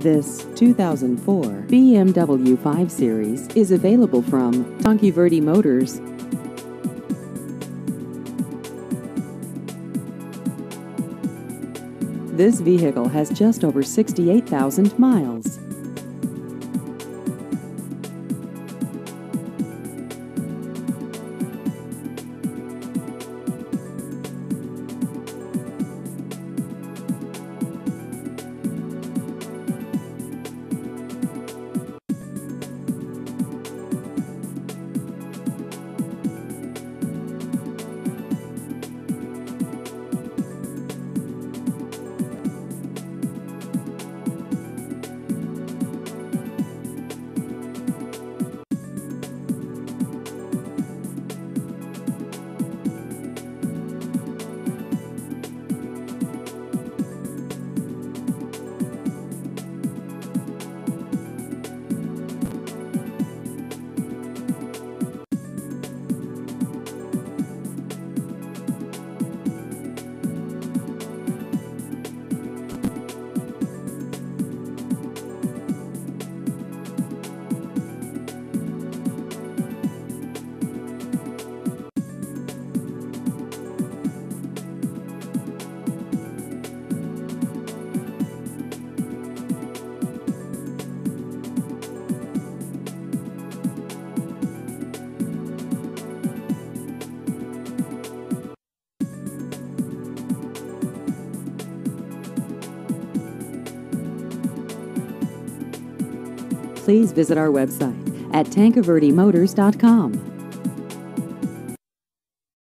This 2004 BMW 5 Series is available from Verde Motors. This vehicle has just over 68,000 miles. Please visit our website at tanqueverdemotors.com.